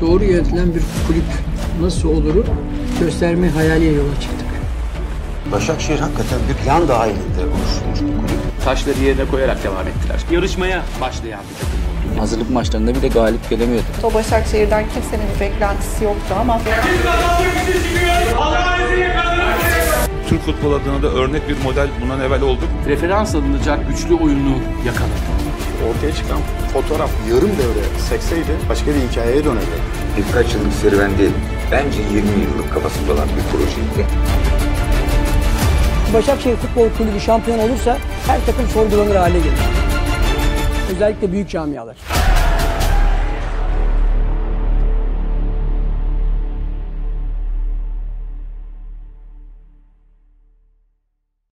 doğru yönetilen bir kulüp nasıl oluru gösterme hayaliyle yola çıktık. Başakşehir hakikaten bir plan dahilinde oluşturmuş bir kulüp. taşları yerine koyarak devam ettiler. Yarışmaya başlayan bir takım oldu. Hazırlık maçlarında bir de galip gelemiyordu. O Başakşehir'den kimsenin bir beklentisi yoktu ama. Türk futbol adına da örnek bir model bundan evvel olduk. Referans alınacak güçlü oyunu yakaladı. Ortaya çıkan fotoğraf yarım devre sekseydi başka bir hikayeye dönerdi. birkaç yıllık serüven değil. Bence 20 yıllık kafasında olan bir projeydi. Başakşehir Futbol Kulübü şampiyon olursa her takım sorgulanır hale gelir. Özellikle büyük camialar.